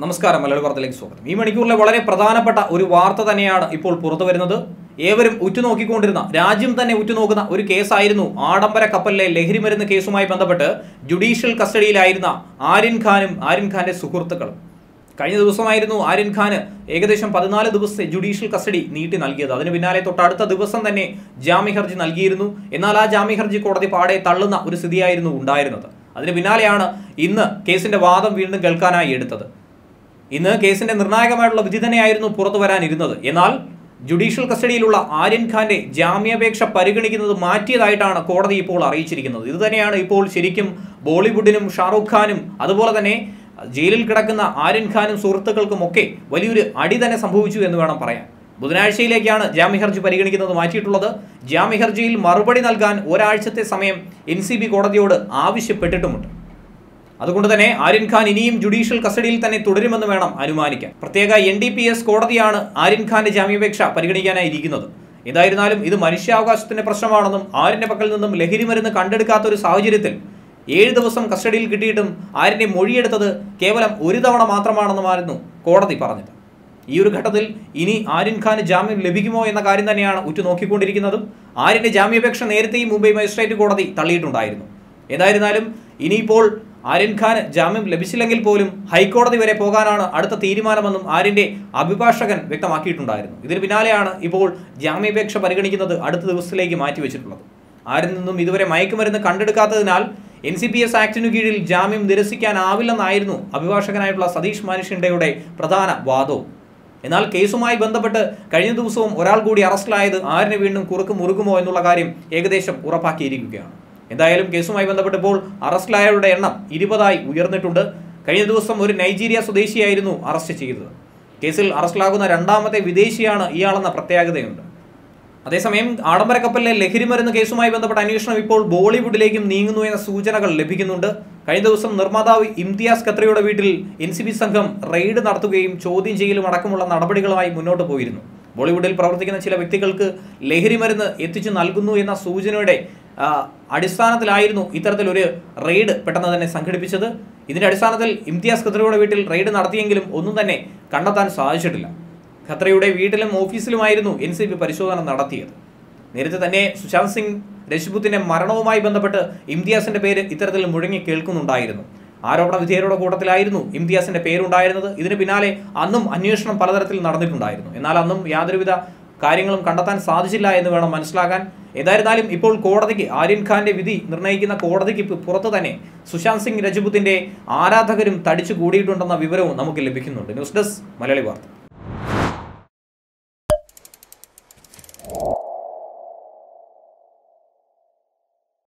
നമസ്കാരം മലയാളി വാർത്തയിലേക്ക് സ്വാഗതം. ഈ മണിക്കൂറിലെ വളരെ പ്രധാനപ്പെട്ട ഒരു വാർത്ത തന്നെയാണ് ഇപ്പോൾ പുറത്തു വരുന്നത്. ഏവരും ഉറ്റുനോക്കിക്കൊണ്ടിരുന്ന രാജ്യം തന്നെ ഉറ്റുനോക്കുന്ന ഒരു കേസായിരുന്നു ആഡംബര കപ്പലിലെ ലഹരി മരുന്ന് കേസുമായി ബന്ധപ്പെട്ട് ജുഡീഷ്യൽ കസ്റ്റഡിയിലായിരുന്ന ആര്യൻ ഖാനും ആര്യൻ ഖാന്റെ സുഹൃത്തുക്കളും. കഴിഞ്ഞ ദിവസമായിരുന്നു ആര്യൻ ഖാന് ഏകദേശം പതിനാല് ദിവസത്തെ ജുഡീഷ്യൽ കസ്റ്റഡി നീട്ടി നൽകിയത്. അതിന് പിന്നാലെ തൊട്ടടുത്ത ദിവസം തന്നെ ജാമ്യ ഹർജി നൽകിയിരുന്നു. എന്നാൽ ആ ജാമ്യ ഹർജി കോടതി പാടെ തള്ളുന്ന ഒരു സ്ഥിതിയായിരുന്നു ഉണ്ടായിരുന്നത്. അതിന് പിന്നാലെയാണ് ഇന്ന് കേസിന്റെ വാദം വീണ്ടും കേൾക്കാനായി എടുത്തത്. ഇന്ന് കേസിന്റെ നിർണായകമായിട്ടുള്ള വിധി തന്നെയായിരുന്നു പുറത്തു വരാനിരുന്നത്. എന്നാൽ ജുഡീഷ്യൽ കസ്റ്റഡിയിലുള്ള ആര്യൻ ഖാന്റെ ജാമ്യാപേക്ഷ പരിഗണിക്കുന്നത് മാറ്റിയതായിട്ടാണ് കോടതി ഇപ്പോൾ അറിയിച്ചിരിക്കുന്നത്. ഇതുതന്നെയാണ് ഇപ്പോൾ ശരിക്കും ബോളിവുഡിനും ഷാറൂഖ് ഖാനും അതുപോലെ തന്നെ ജയിലിൽ കിടക്കുന്ന ആര്യൻ ഖാനും സുഹൃത്തുക്കൾക്കുമൊക്കെ വലിയൊരു അടി തന്നെ സംഭവിച്ചു എന്ന് വേണം പറയാൻ. ബുധനാഴ്ചയിലേക്കാണ് ജാമ്യ ഹർജി പരിഗണിക്കുന്നത് മാറ്റിയിട്ടുള്ളത്. ജാമ്യ ഹർജിയിൽ മറുപടി നൽകാൻ ഒരാഴ്ചത്തെ സമയം എൻ കോടതിയോട് ആവശ്യപ്പെട്ടിട്ടുമുണ്ട്. അതുകൊണ്ട് തന്നെ ആര്യൻ ഖാൻ ഇനിയും ജുഡീഷ്യൽ കസ്റ്റഡിയിൽ തന്നെ തുടരുമെന്ന് വേണം അനുമാനിക്കാൻ. പ്രത്യേക എൻ ഡി പി എസ് കോടതിയാണ് ആര്യൻ ഖാന്റെ ജാമ്യാപേക്ഷ പരിഗണിക്കാനായി ഇരിക്കുന്നത് ഏതായിരുന്നാലും ഇത് മനുഷ്യാവകാശത്തിന്റെ പ്രശ്നമാണെന്നും ആര്യന്റെ പക്കൽ നിന്നും ലഹരി മരുന്ന് കണ്ടെടുക്കാത്ത ഒരു സാഹചര്യത്തിൽ ഏഴ് ദിവസം കസ്റ്റഡിയിൽ കിട്ടിയിട്ടും ആര്യനെ മൊഴിയെടുത്തത് കേവലം ഒരു തവണ മാത്രമാണെന്നുമായിരുന്നു കോടതി പറഞ്ഞത്. ഈ ഒരു ഘട്ടത്തിൽ ഇനി ആര്യൻ ഖാന് ജാമ്യം ലഭിക്കുമോ എന്ന കാര്യം തന്നെയാണ് ഉറ്റുനോക്കിക്കൊണ്ടിരിക്കുന്നതും ആര്യന്റെ ജാമ്യാപേക്ഷ നേരത്തെയും മുംബൈ മജിസ്ട്രേറ്റ് കോടതി തള്ളിയിട്ടുണ്ടായിരുന്നു. ഏതായിരുന്നാലും ഇനിയിപ്പോൾ ആര്യൻ ഖാൻ ജാമ്യം ലഭിച്ചില്ലെങ്കിൽ പോലും ഹൈക്കോടതി വരെ പോകാനാണ് അടുത്ത തീരുമാനമെന്നും ആര്യന്റെ അഭിഭാഷകൻ വ്യക്തമാക്കിയിട്ടുണ്ടായിരുന്നു. ഇതിന് പിന്നാലെയാണ് ഇപ്പോൾ ജാമ്യാപേക്ഷ പരിഗണിക്കുന്നത് അടുത്ത ദിവസത്തിലേക്ക് മാറ്റിവെച്ചിട്ടുള്ളത്. ആരിൽ നിന്നും ഇതുവരെ മയക്കുമരുന്ന് കണ്ടെടുക്കാത്തതിനാൽ എൻ സി പി എസ് ആക്ടിനു കീഴിൽ ജാമ്യം നിരസിക്കാനാവില്ലെന്നായിരുന്നു അഭിഭാഷകനായിട്ടുള്ള സതീഷ് മാനുഷിൻഡയുടെ പ്രധാന വാദവും. എന്നാൽ കേസുമായി ബന്ധപ്പെട്ട് കഴിഞ്ഞ ദിവസവും ഒരാൾ കൂടി അറസ്റ്റിലായത് ആരിന് വീണ്ടും കുറുക്കും മുറുകുമോ എന്നുള്ള കാര്യം ഏകദേശം ഉറപ്പാക്കിയിരിക്കുകയാണ്. എന്തായാലും കേസുമായി ബന്ധപ്പെട്ടപ്പോൾ അറസ്റ്റിലായവരുടെ എണ്ണം ഇരുപതായി ഉയർന്നിട്ടുണ്ട്. കഴിഞ്ഞ ദിവസം ഒരു നൈജീരിയ സ്വദേശിയായിരുന്നു അറസ്റ്റ് ചെയ്തത്. കേസിൽ അറസ്റ്റിലാകുന്ന രണ്ടാമത്തെ വിദേശിയാണ് ഇയാളെന്ന പ്രത്യേകതയുണ്ട്. അതേസമയം ആഡംബര കപ്പലിലെ ലഹരിമരുന്ന് കേസുമായി ബന്ധപ്പെട്ട അന്വേഷണം ഇപ്പോൾ ബോളിവുഡിലേക്കും നീങ്ങുന്നു എന്ന സൂചനകൾ ലഭിക്കുന്നുണ്ട്. കഴിഞ്ഞ ദിവസം നിർമ്മാതാവ് ഇംതിയാസ് ഖത്രിയുടെ വീട്ടിൽ എൻ സംഘം റെയ്ഡ് നടത്തുകയും ചോദ്യം ചെയ്യലും അടക്കമുള്ള നടപടികളുമായി മുന്നോട്ട് പോയിരുന്നു. ബോളിവുഡിൽ പ്രവർത്തിക്കുന്ന ചില വ്യക്തികൾക്ക് ലഹരിമരുന്ന് എത്തിച്ചു നൽകുന്നു എന്ന സൂചനയുടെ അടിസ്ഥാനത്തിലായിരുന്നു ഇത്തരത്തിലൊരു റെയ്ഡ് പെട്ടെന്ന് തന്നെ സംഘടിപ്പിച്ചത്. ഇതിന്റെ അടിസ്ഥാനത്തിൽ ഇംതിയാസ് ഖത്രയുടെ വീട്ടിൽ റെയ്ഡ് നടത്തിയെങ്കിലും ഒന്നും തന്നെ കണ്ടെത്താൻ സാധിച്ചിട്ടില്ല. ഖത്രയുടെ വീട്ടിലും ഓഫീസിലുമായിരുന്നു എൻ സി ബി പരിശോധന നടത്തിയത്. നേരത്തെ തന്നെ സുശാന്ത് സിംഗ് രജ്പുത്തിന്റെ മരണവുമായി ബന്ധപ്പെട്ട് ഇംതിയാസിന്റെ പേര് ഇത്തരത്തിൽ മുഴങ്ങി കേൾക്കുന്നുണ്ടായിരുന്നു. ആരോപണ വിധേയരുടെ കൂട്ടത്തിലായിരുന്നു ഇംതിയാസിന്റെ പേരുണ്ടായിരുന്നത്. ഇതിന് പിന്നാലെ അന്നും അന്വേഷണം പലതരത്തിൽ നടന്നിട്ടുണ്ടായിരുന്നു. എന്നാൽ അന്നും യാതൊരുവിധ കാര്യങ്ങളും കണ്ടെത്താൻ സാധിച്ചില്ല എന്ന് വേണം മനസ്സിലാക്കാൻ. ഏതായിരുന്നാലും ഇപ്പോൾ കോടതിക്ക് ആര്യൻ ഖാന്റെ വിധി നിർണയിക്കുന്ന കോടതിക്ക് പുറത്ത് തന്നെ സുശാന്ത് സിംഗ് രജപുത്തിന്റെ ആരാധകരും തടിച്ചു കൂടിയിട്ടുണ്ടെന്ന വിവരവും നമുക്ക് ലഭിക്കുന്നുണ്ട്. ന്യൂസ് ഡെസ്ക് മലയാളി വാർത്ത.